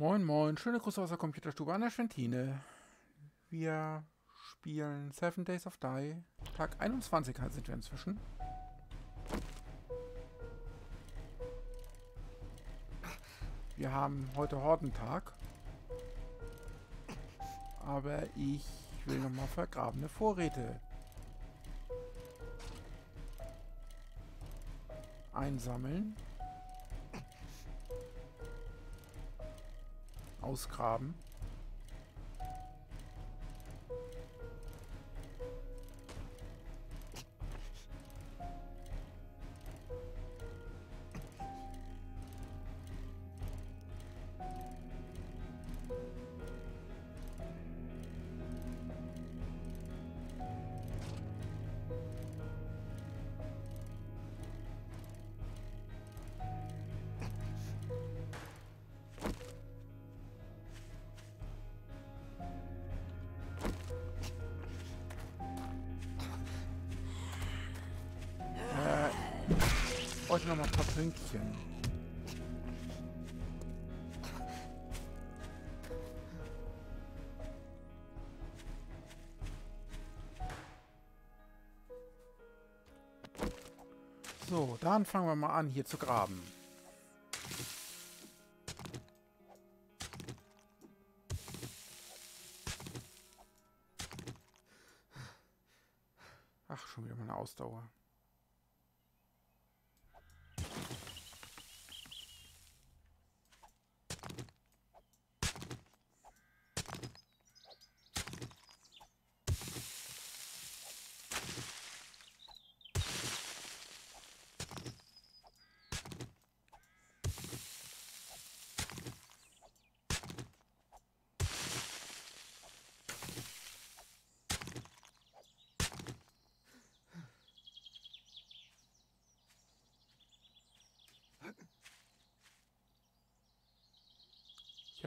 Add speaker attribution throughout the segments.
Speaker 1: Moin Moin, schöne Grüße aus der Computerstube an der Schwentine. Wir spielen Seven Days of Die. Tag 21 sind wir inzwischen. Wir haben heute Hordentag. Aber ich will nochmal vergrabene Vorräte einsammeln. Ausgraben. Dann fangen wir mal an, hier zu graben.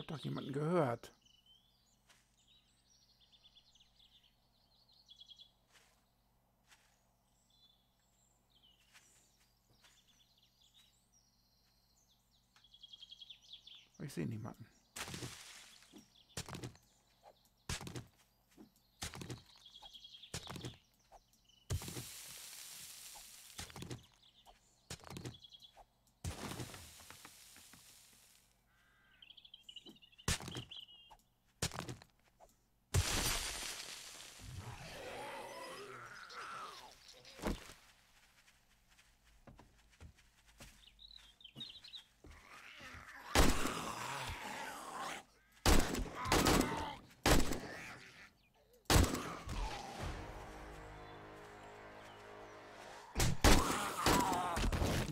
Speaker 1: Habe doch jemanden gehört. Ich sehe niemanden.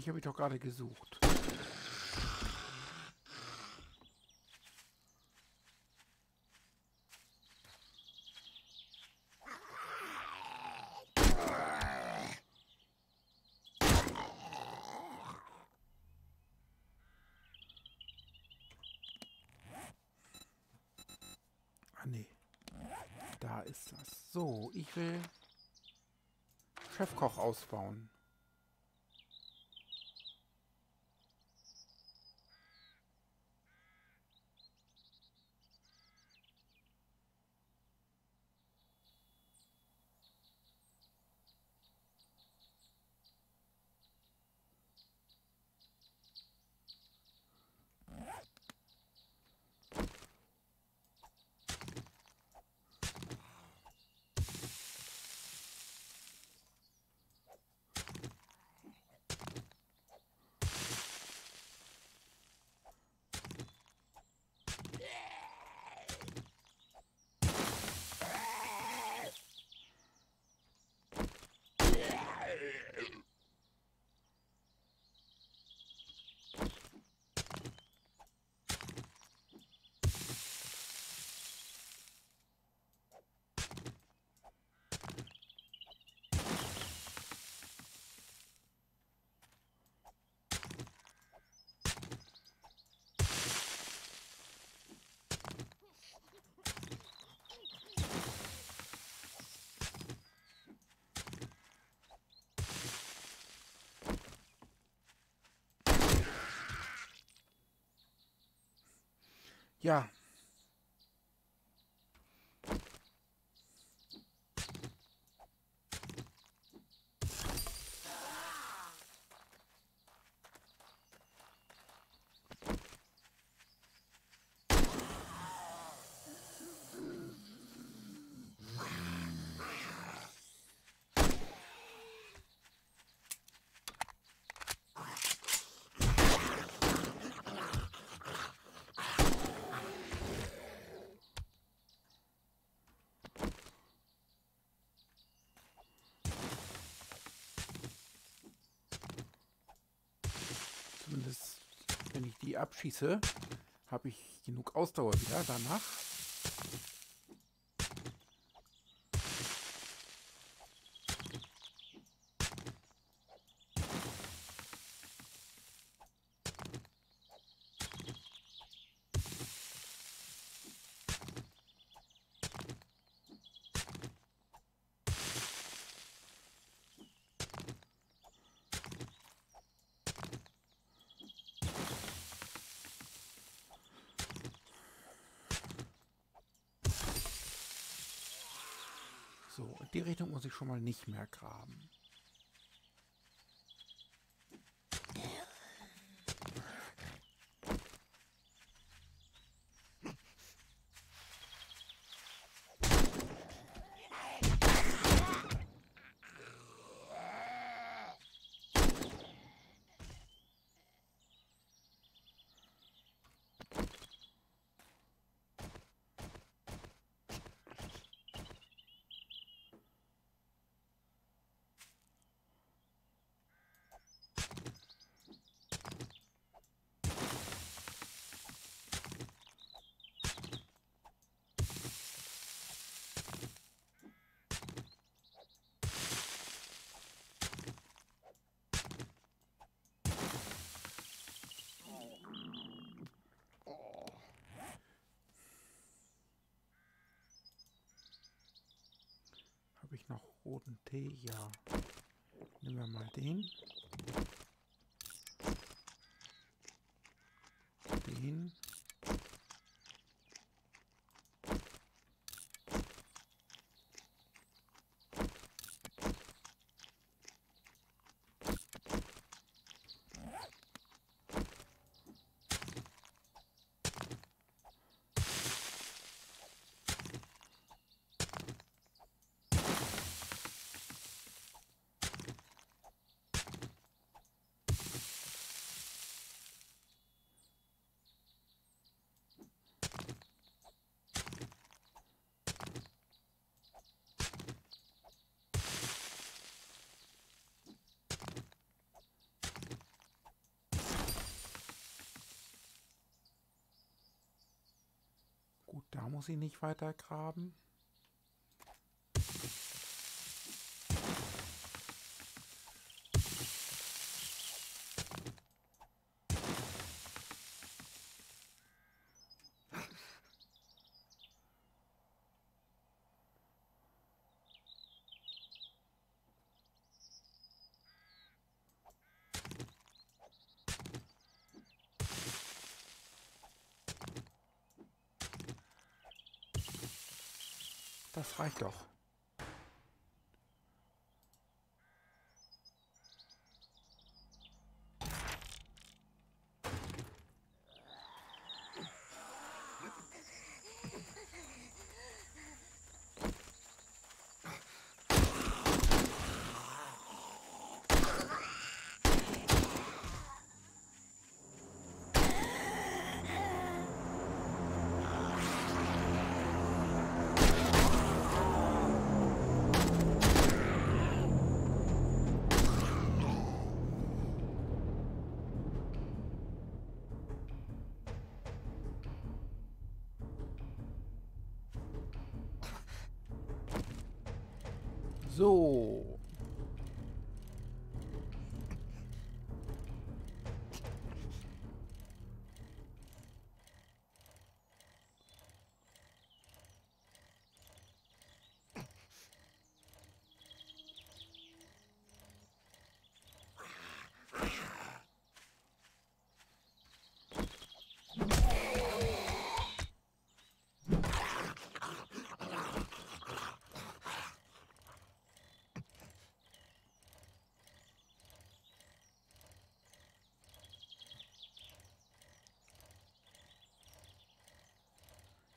Speaker 1: Ich habe ich doch gerade gesucht. Ah. Da ist das. So, ich will Chefkoch ausbauen. Ja. Zumindest, wenn ich die abschieße, habe ich genug Ausdauer wieder danach. So, in die Richtung muss ich schon mal nicht mehr graben. Noch roten Tee? Ja. Nehmen wir mal den. Den. Gut, da muss ich nicht weiter graben. Das reicht doch.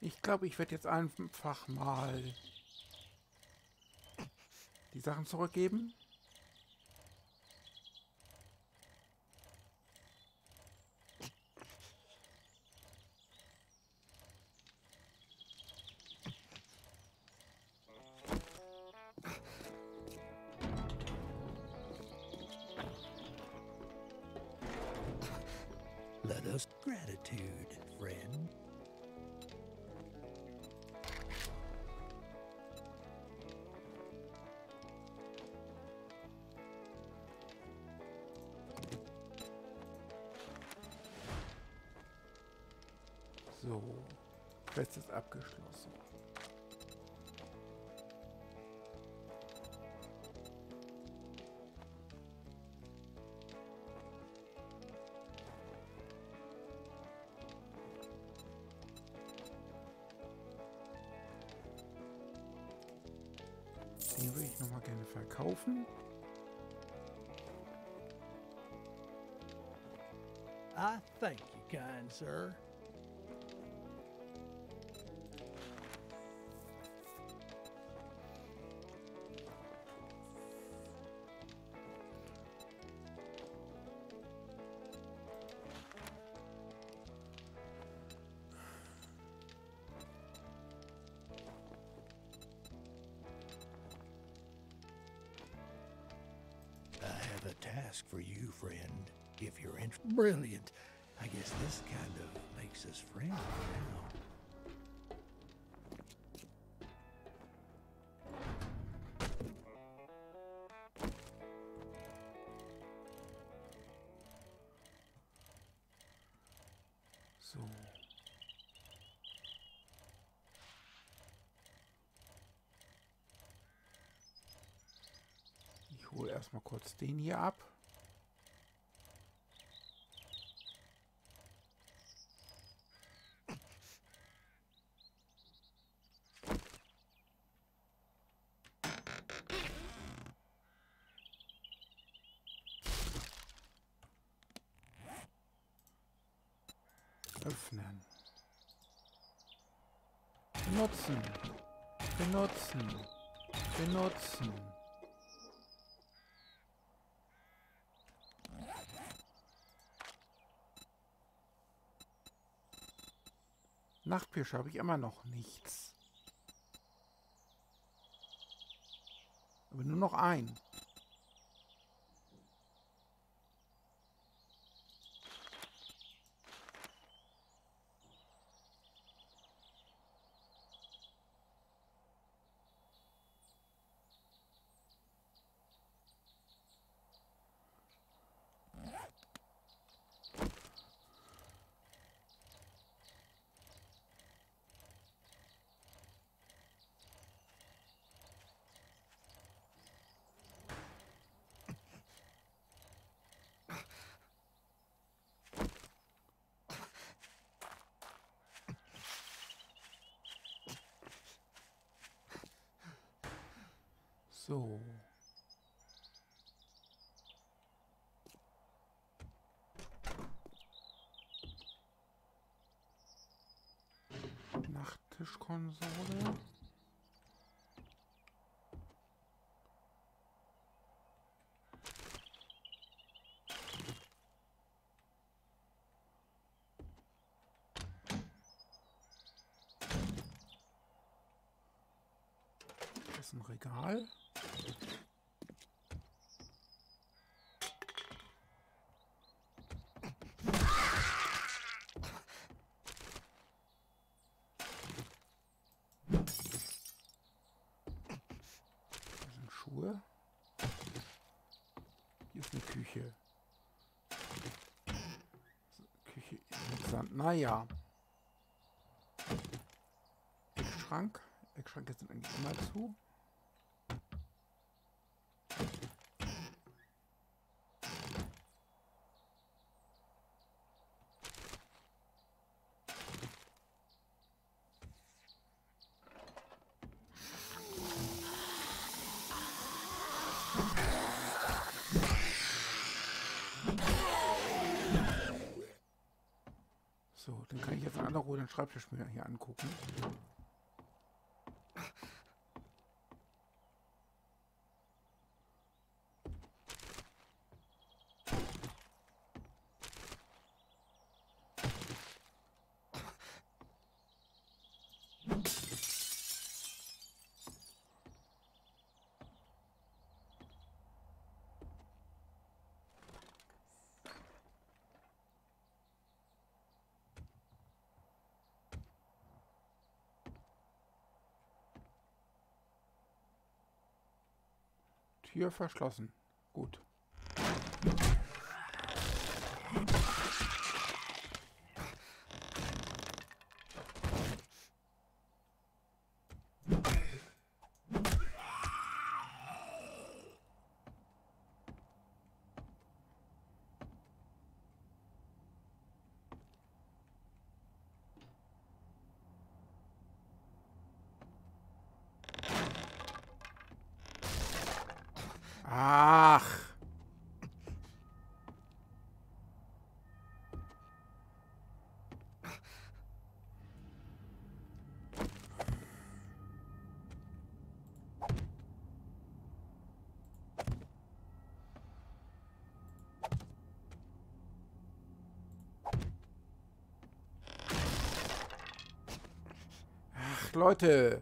Speaker 1: Ich glaube, ich werde jetzt einfach mal die Sachen zurückgeben. Quest ist abgeschlossen. Den würde ich noch mal gerne verkaufen.
Speaker 2: I thank you, kind sir. If brilliant, I guess this kind of makes us friends now.
Speaker 1: So. Ich hole erstmal kurz den hier ab. Benutzen. Benutzen. Benutzen. Nachtpirsche habe ich immer noch nichts. Aber nur noch ein. So. Nachttischkonsole. Das ist ein Regal. Das sind Schuhe. Hier ist eine Küche. So, Küche interessant. Naja. Eckschrank. Eckschränke sind eigentlich immer zu. Ruhe den Schreibtisch mir hier angucken. Tür verschlossen. Gut. Leute.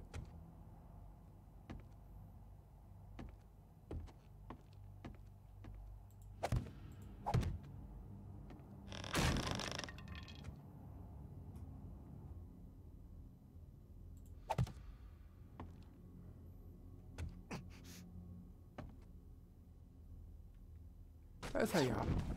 Speaker 1: Da ist er ja.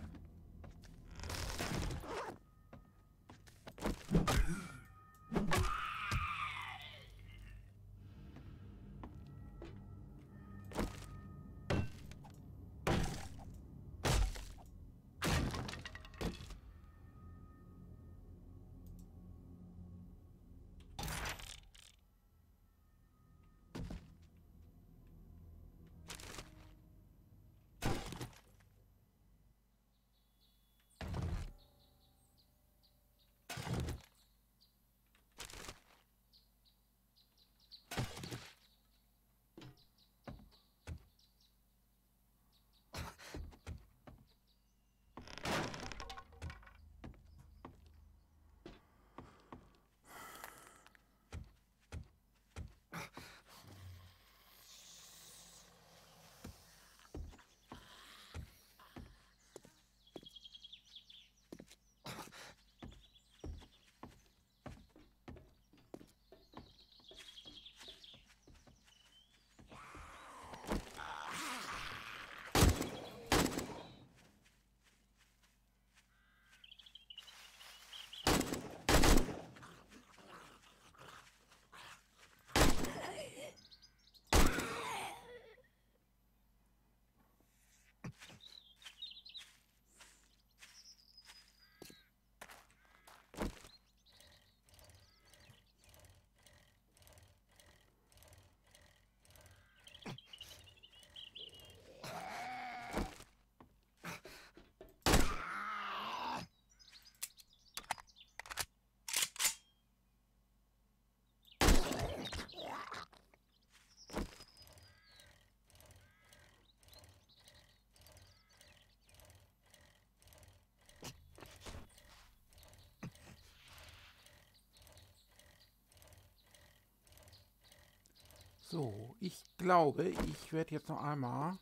Speaker 1: So, ich glaube, ich werde jetzt noch einmal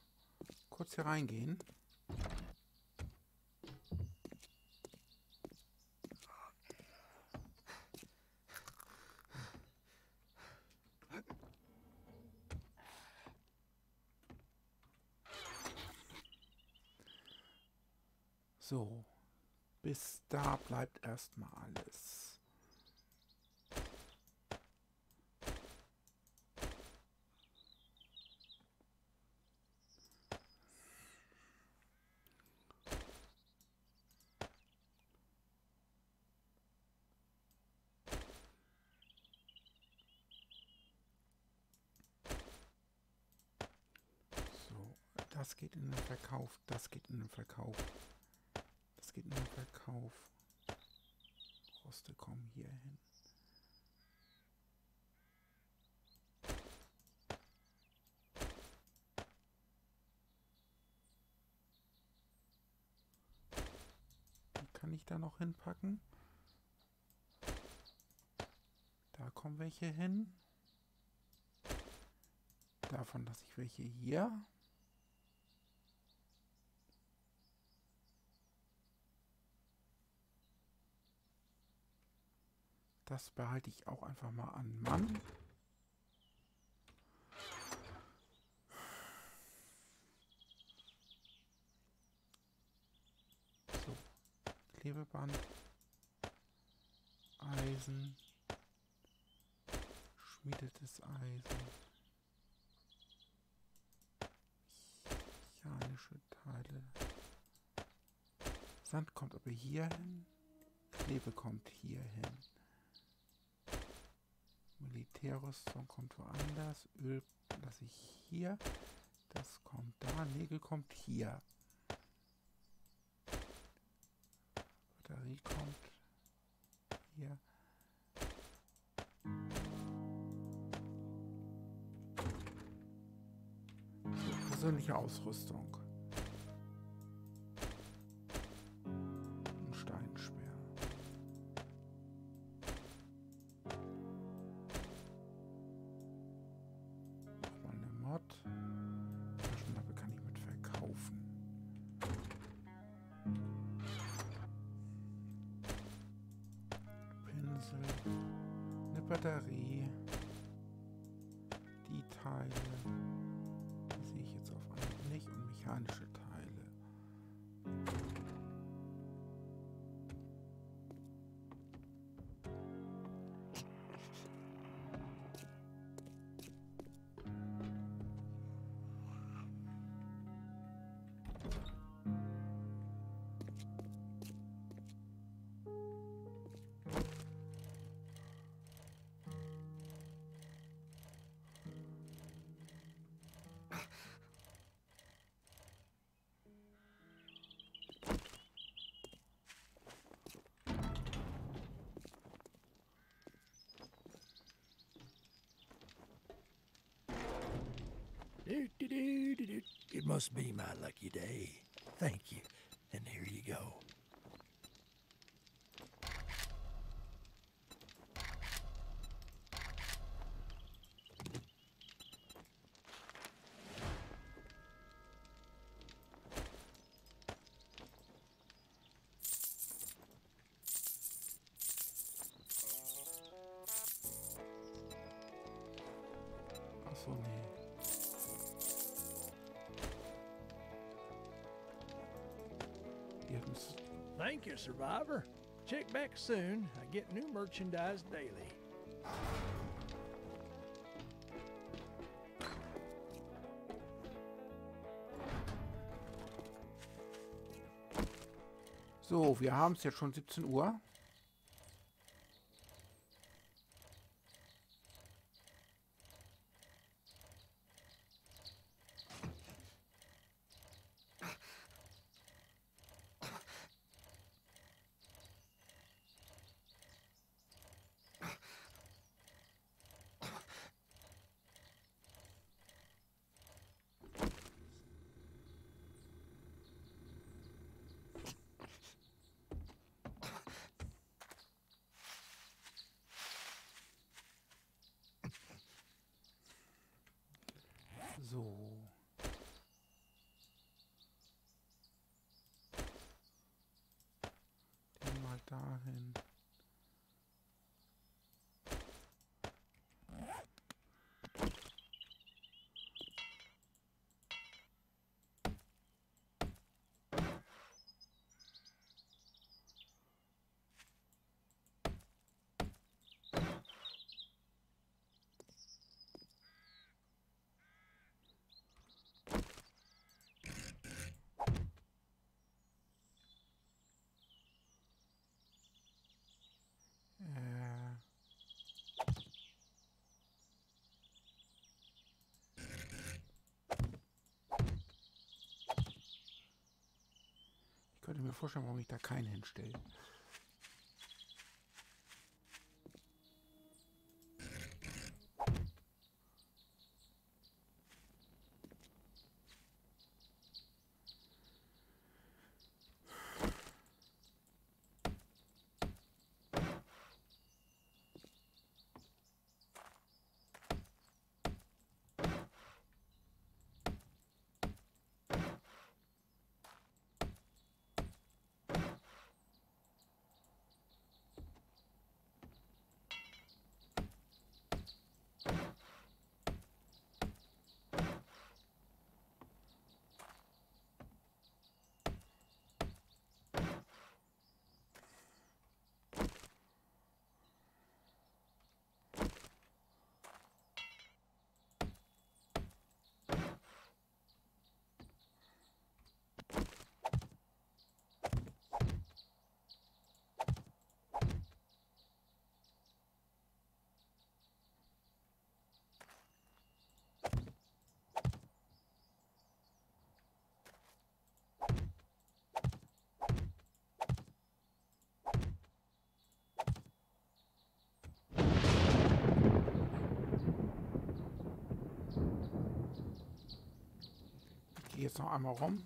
Speaker 1: kurz hier reingehen. So, bis da bleibt erstmal alles. So, das geht in den Verkauf, das geht in den Verkauf. Das geht in den Verkauf. Ausrüste kommen hier hin. Kann ich da noch hinpacken. Da kommen welche hin. Davon lasse ich welche hier. Das behalte ich auch einfach mal an Mann. So, Klebeband, Eisen, schmiedetes Eisen, mechanische Teile. Sand kommt aber hier hin, Klebe kommt hier hin. Militärrüstung kommt woanders. Öl lasse ich hier. Das kommt da. Nägel kommt hier. Batterie kommt hier. Persönliche Ausrüstung. Batterie. Die Teile. Sehe ich jetzt auf einmal nicht. Und mechanische
Speaker 2: It must be my lucky day. Thank you. Survivor. Check back soon. I get new merchandise daily.
Speaker 1: So, wir haben es jetzt schon 17 Uhr. Dahin. Könnte mir vorstellen, warum ich da keinen hinstelle. Jetzt noch einmal rum.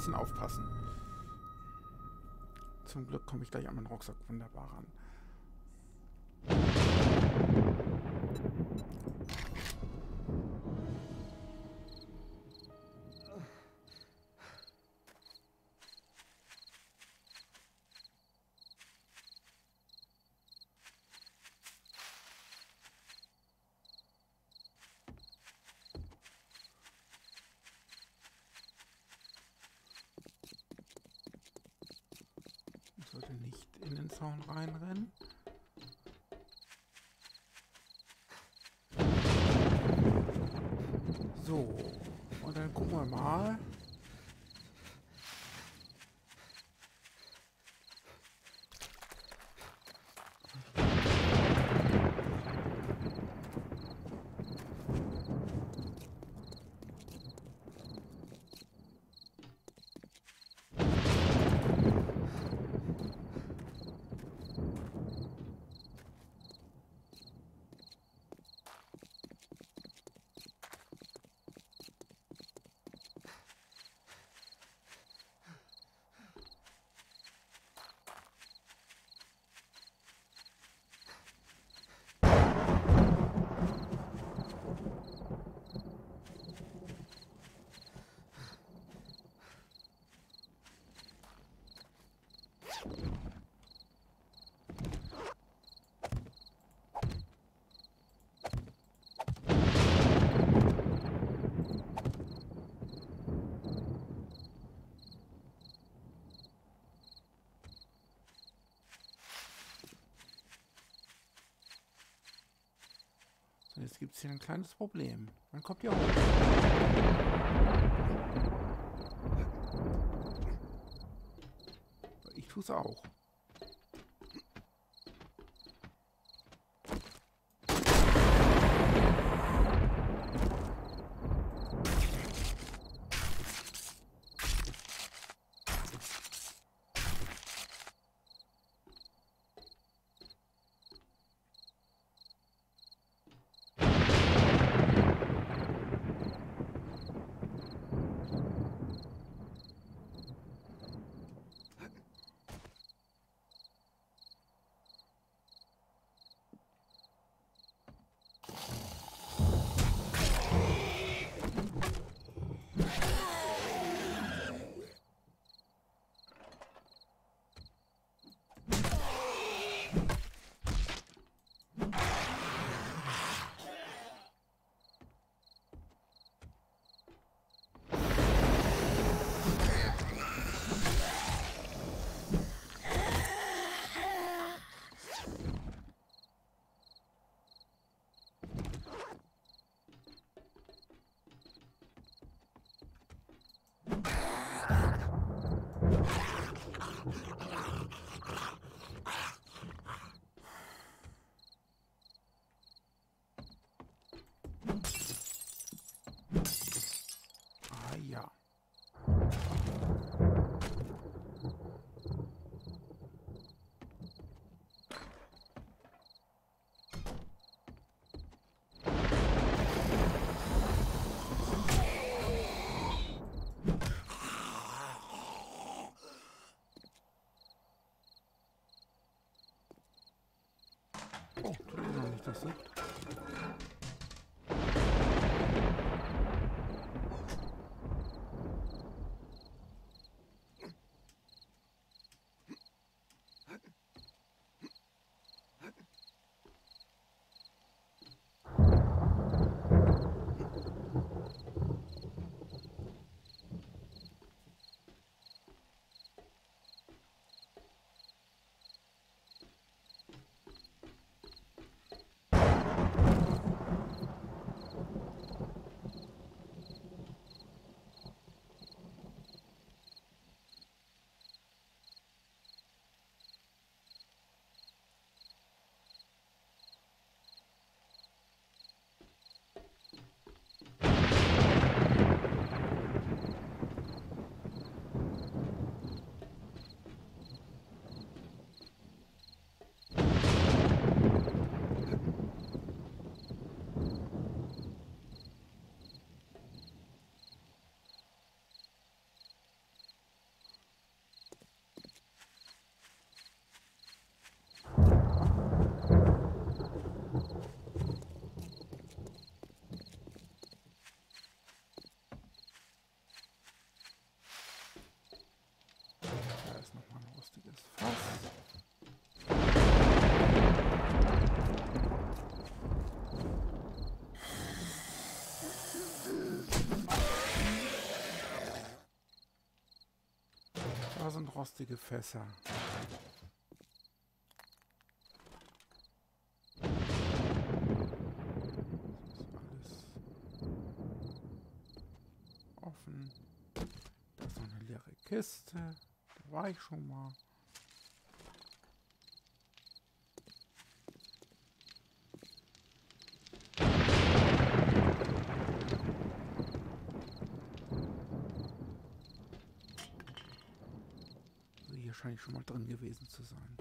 Speaker 1: Bisschen aufpassen. Zum Glück komme ich gleich an meinen Rucksack wunderbar ran. Ich sollte nicht in den Zaun reinrennen. So, und dann gucken wir mal. So, jetzt gibt es hier ein kleines Problem. Dann kommt ihr hoch. Ich tue es auch. 쳤어? Sind rostige Fässer. Das ist alles offen. Da ist eine leere Kiste. Da war ich schon mal. Schon mal drin gewesen zu sein.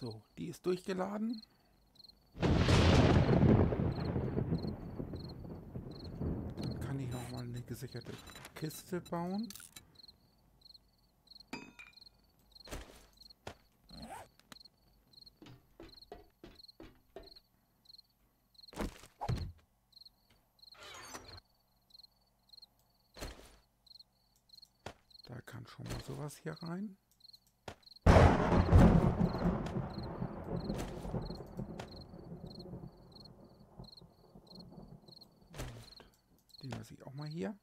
Speaker 1: So, die ist durchgeladen. Dann kann ich noch mal eine gesicherte Kiste bauen. Da kann schon mal sowas hier rein. Und den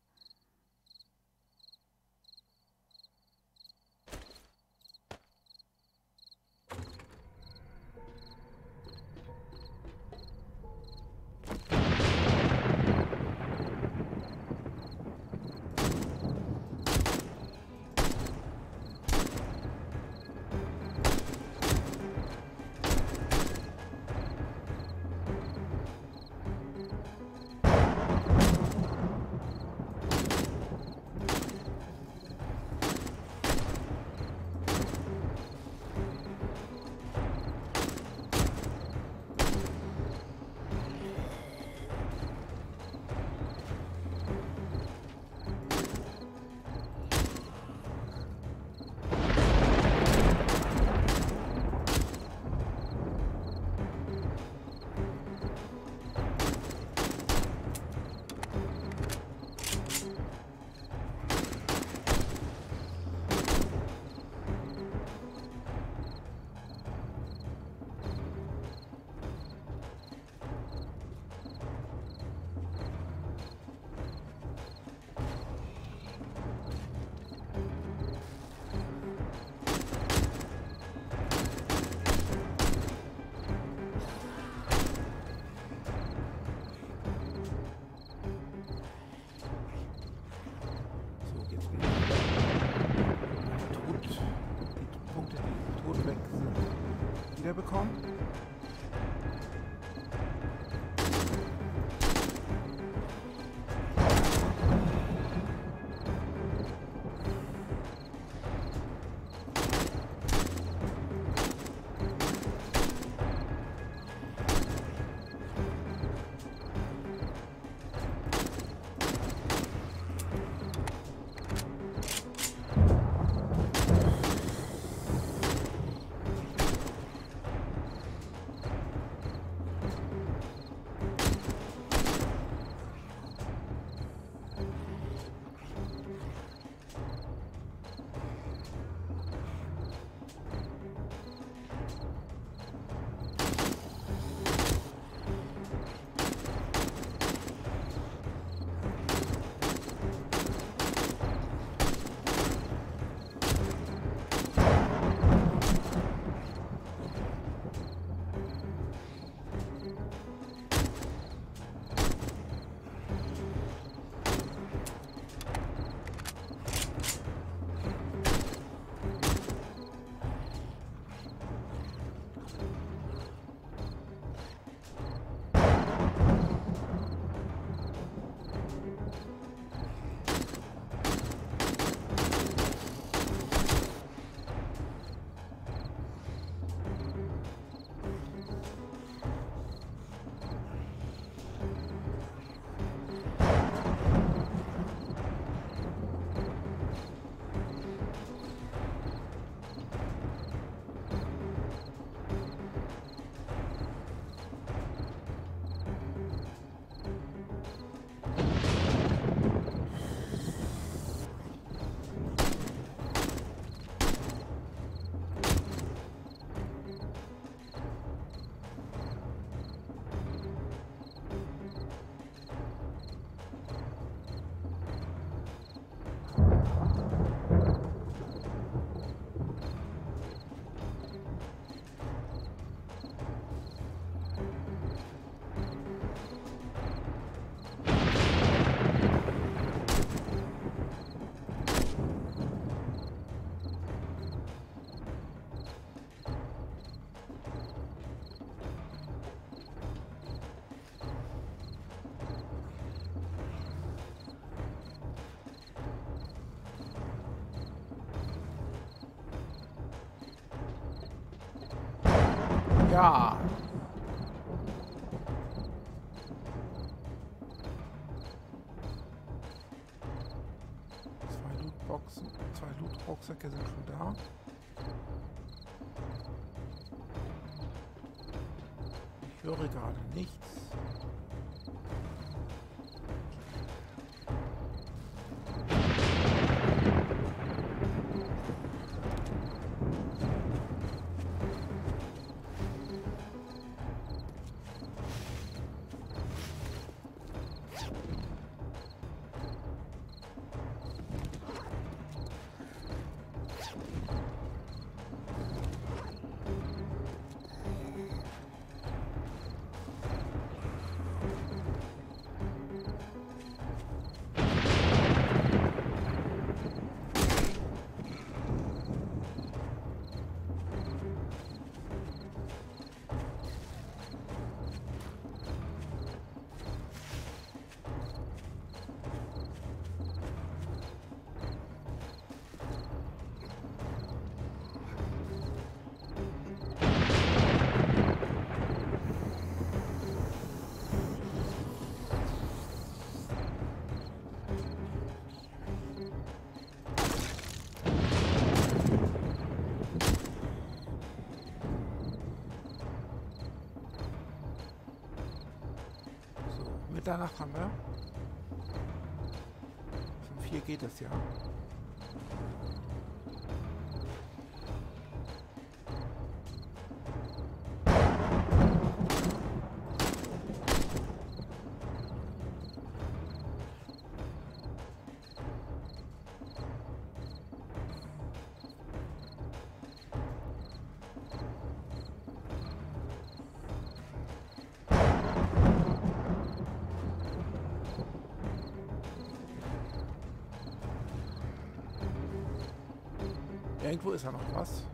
Speaker 1: höre gerade nichts. Mitternacht haben wir. Um vier geht es ja. Irgendwo ist ja noch was.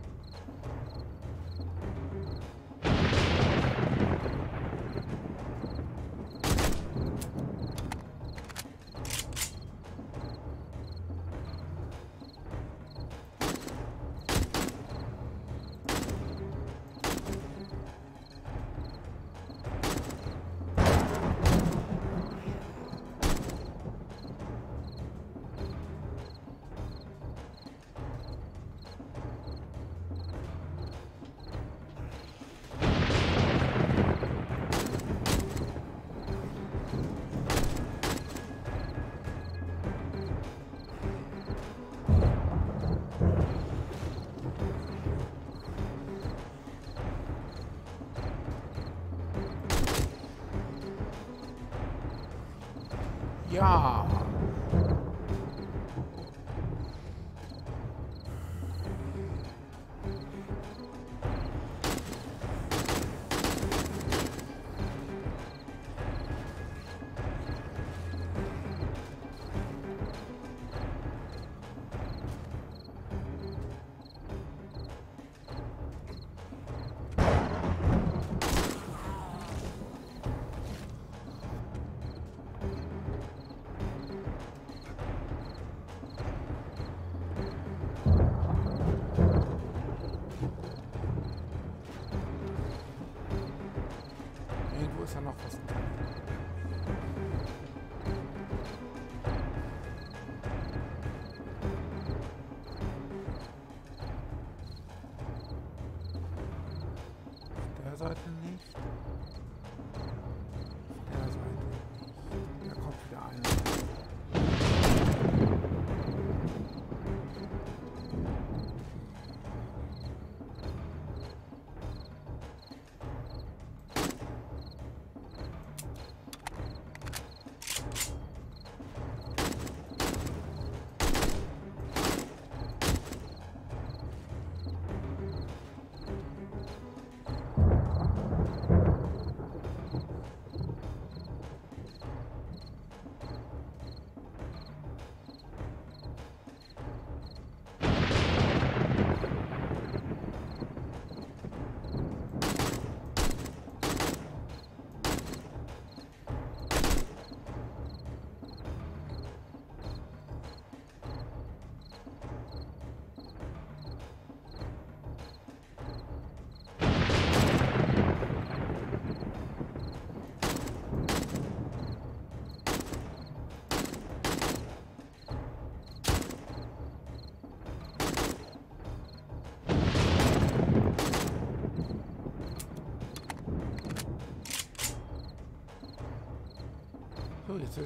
Speaker 1: Auf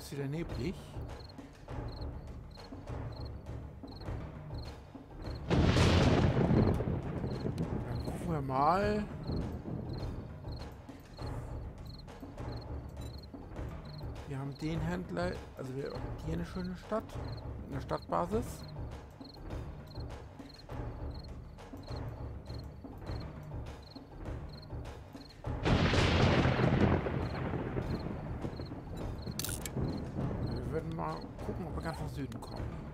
Speaker 1: Es wieder neblig. Dann gucken wir mal. Wir haben den Händler, also wir haben hier eine schöne Stadt, eine Stadtbasis. Süden kommen.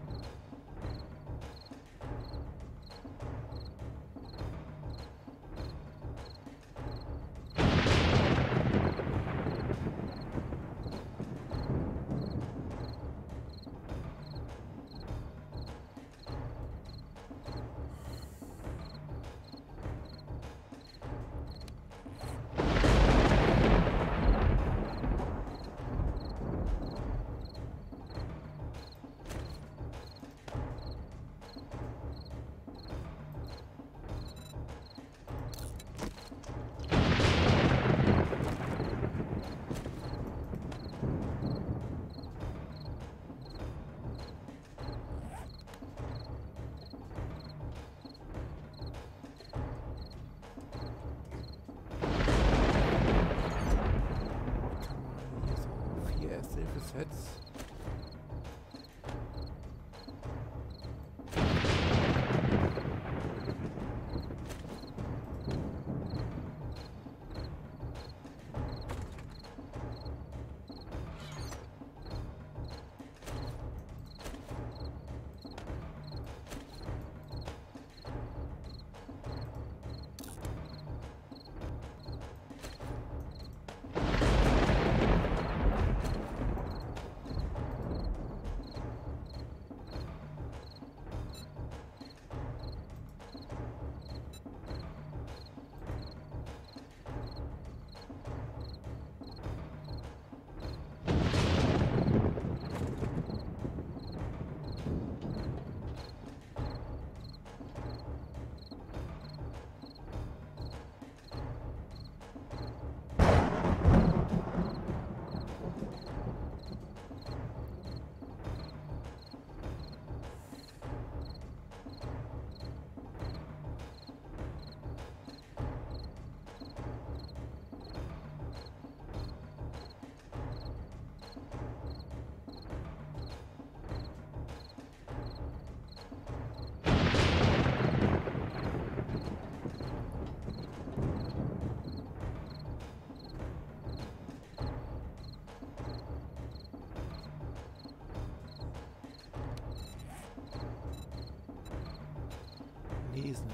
Speaker 1: Lesen.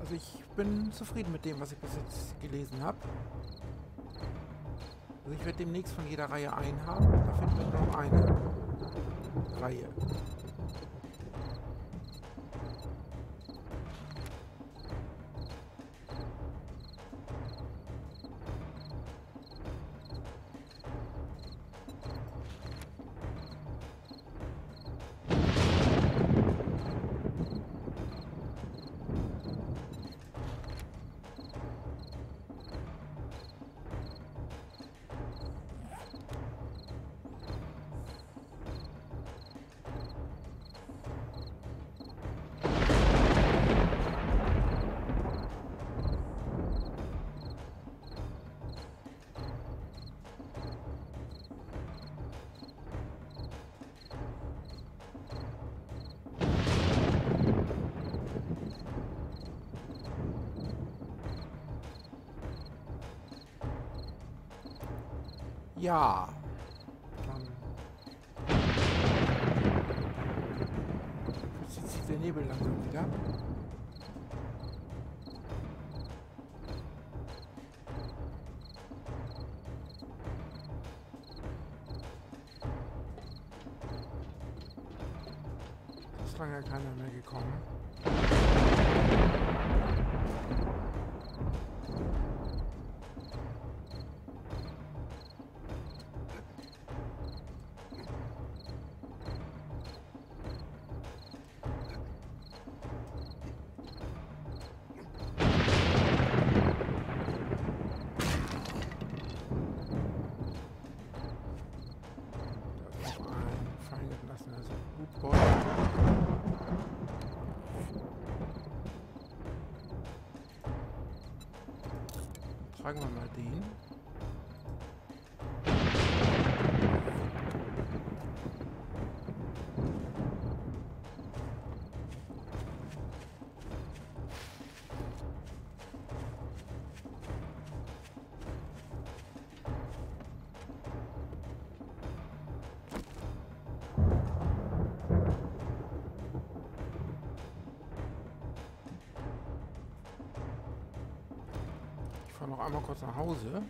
Speaker 1: Also ich bin zufrieden mit dem, was ich bis jetzt gelesen habe. Also ich werde demnächst von jeder Reihe einen haben. Da finden wir noch eine Reihe. Ja. Tragen wir mal noch einmal kurz nach Hause.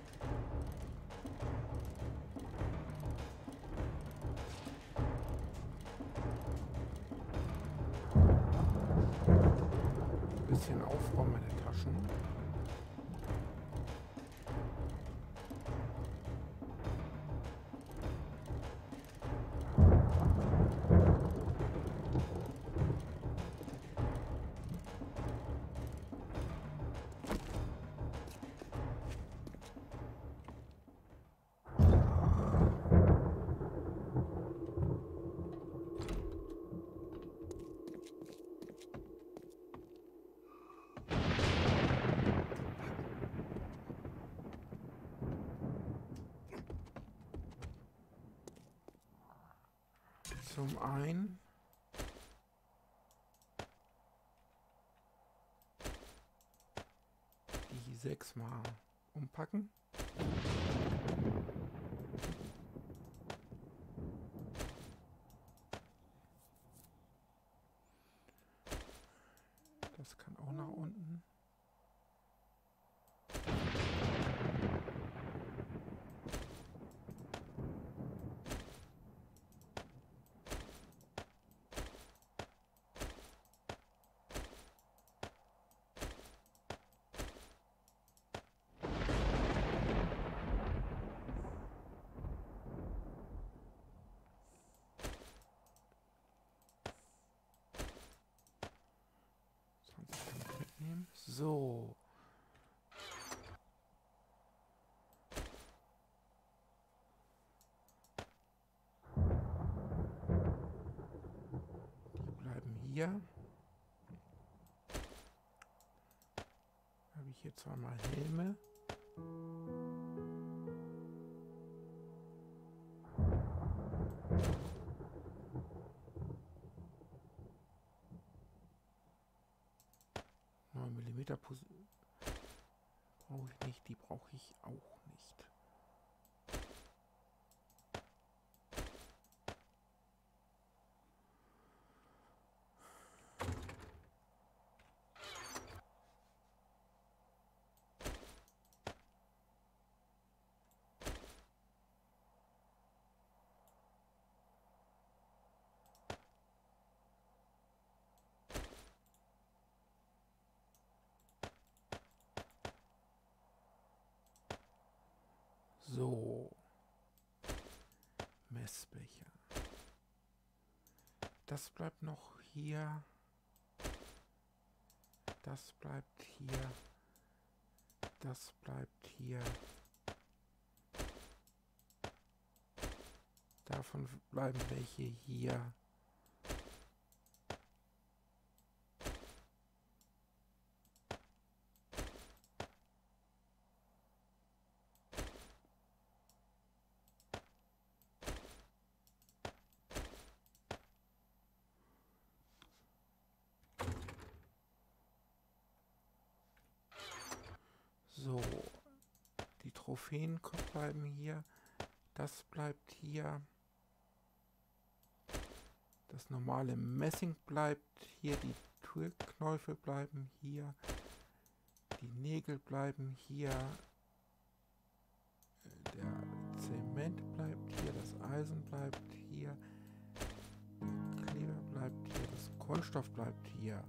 Speaker 1: Zum einen die sechsmal umpacken. Das kann auch nach unten. So. Die bleiben hier. Habe ich hier zweimal Helme. Brauche ich auch nicht. So. Messbecher. Das bleibt noch hier. Das bleibt hier. Das bleibt hier. Davon bleiben welche hier. So, die Trophäen bleiben hier. Das bleibt hier. Das normale Messing bleibt hier. Die Türknäufe bleiben hier. Die Nägel bleiben hier. Der Zement bleibt hier. Das Eisen bleibt hier. Der Kleber bleibt hier. Das Kunststoff bleibt hier.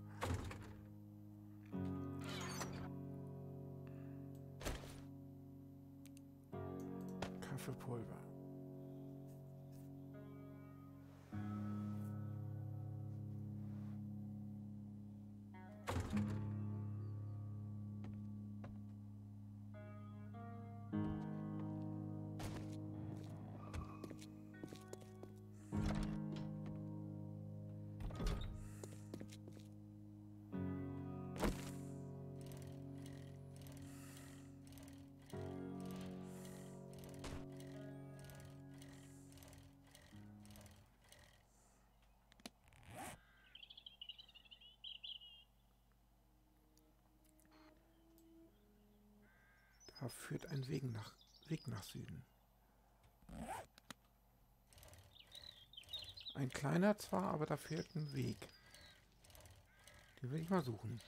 Speaker 1: pulver. Da führt ein Weg nach, Weg nach Süden. Ein kleiner zwar, aber da führt ein Weg. Den will ich mal suchen.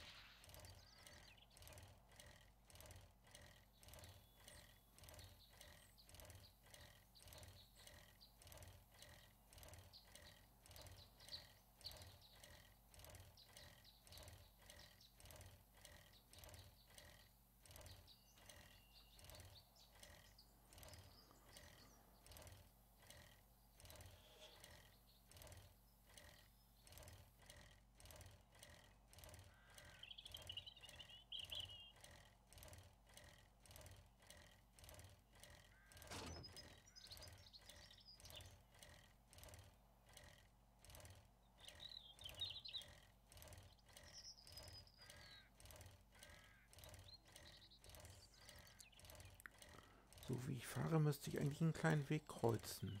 Speaker 1: So wie ich fahre, müsste ich eigentlich einen kleinen Weg kreuzen.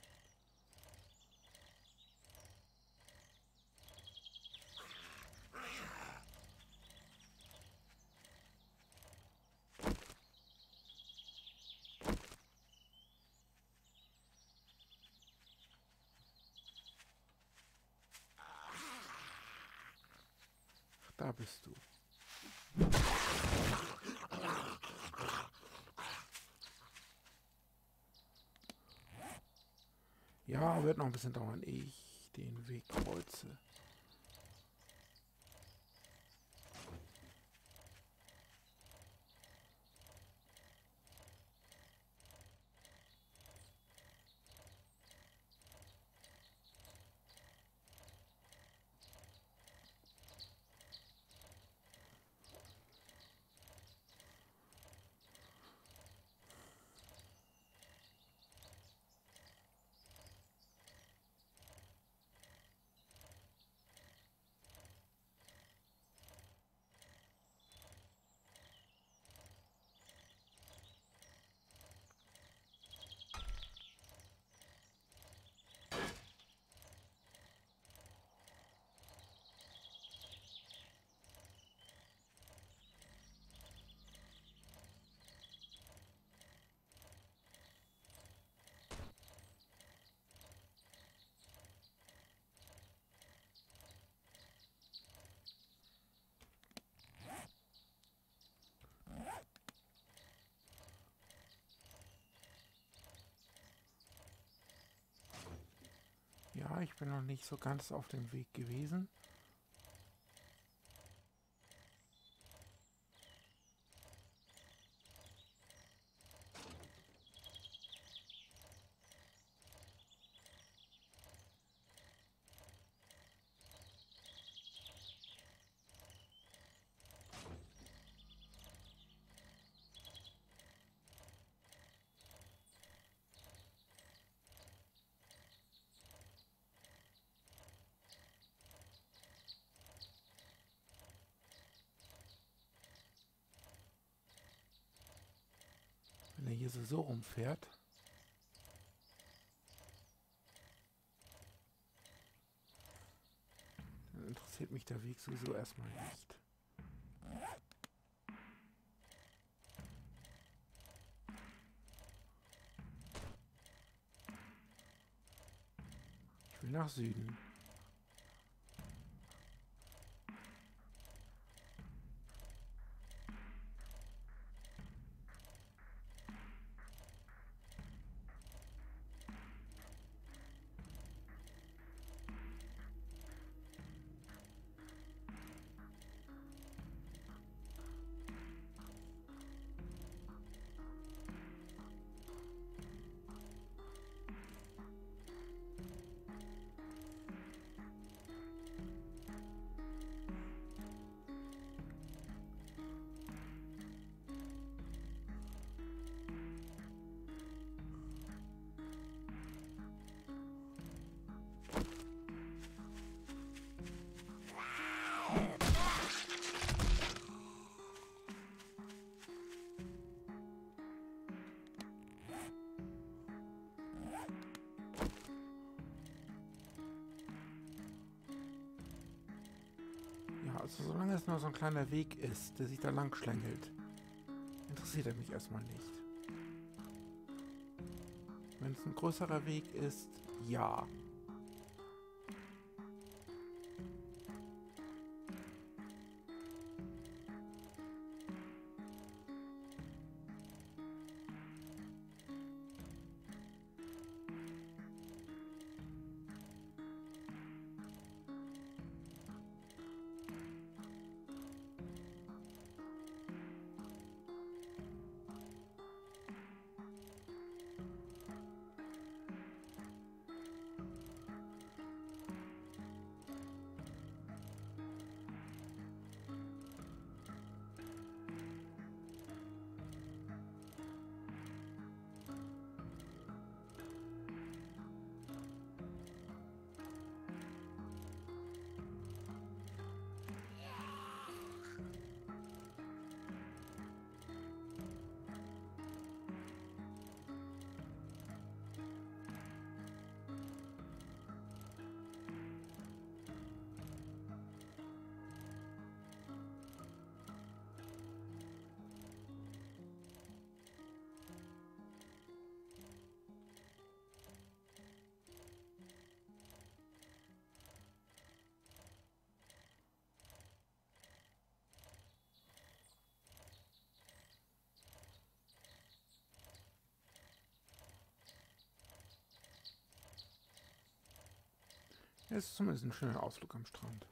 Speaker 1: Ach, da bist du. Ja, wird noch ein bisschen dauern, ehe ich den Weg kreuze. Ich bin noch nicht so ganz auf dem Weg gewesen. hier so rumfährt. Dann interessiert mich der Weg sowieso erstmal nicht. Ich will nach Süden. Solange es nur so ein kleiner Weg ist, der sich da lang schlängelt, interessiert er mich erstmal nicht. Wenn es ein größerer Weg ist, ja. Es ist zumindest ein schöner Ausflug am Strand.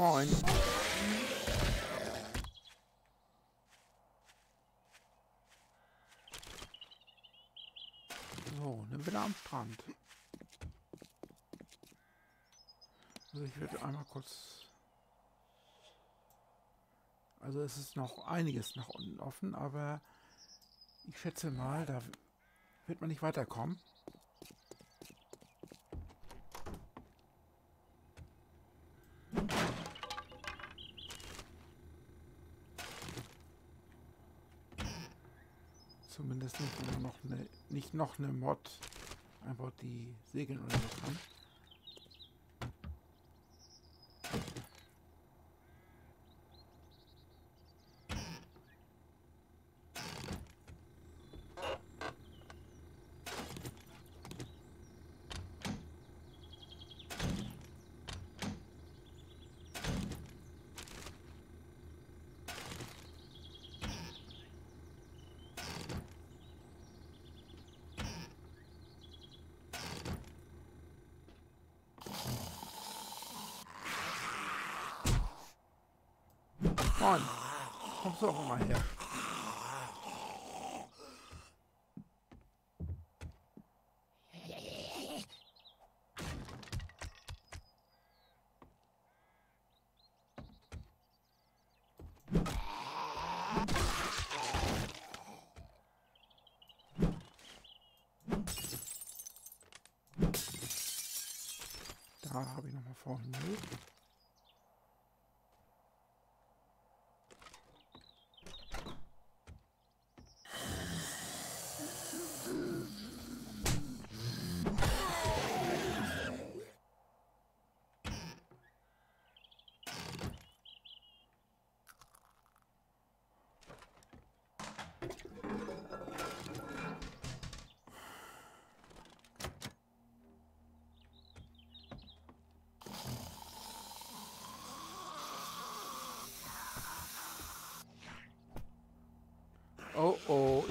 Speaker 1: Moin. So, dann wieder am Strand. Also ich werde einmal kurz... Also es ist noch einiges nach unten offen, aber ich schätze mal, da wird man nicht weiterkommen. Zumindest nicht, wenn man noch eine, nicht noch eine Mod einfach die Segeln oder so. Moin. Kommst du auch mal her? Da habe ich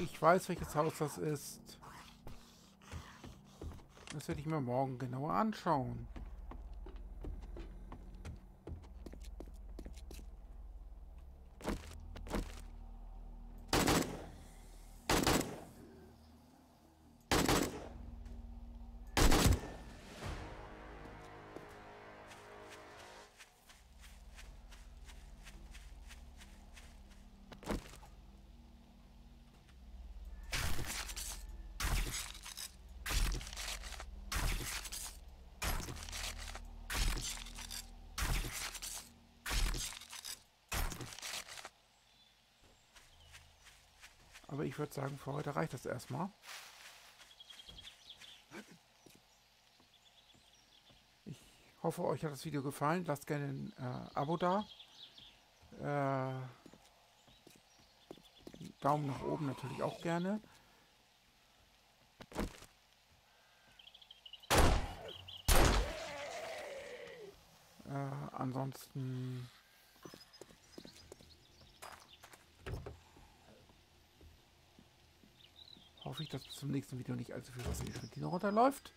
Speaker 1: ich weiß, welches Haus das ist. Das werde ich mir morgen genauer anschauen. Würde sagen, für heute reicht das erstmal. Ich hoffe, euch hat das Video gefallen. Lasst gerne ein äh, Abo da. Äh, Daumen nach oben natürlich auch gerne. Äh, ansonsten hoffe ich, dass bis zum nächsten Video nicht allzu viel Wasser die Schwentine runterläuft.